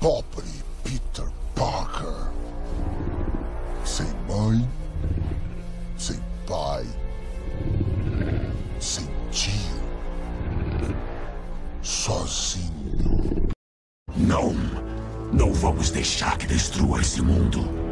pobre Peter Parker. Sem mãe, sem pai, sem tio, sozinho. Não! Não vamos deixar que destrua esse mundo.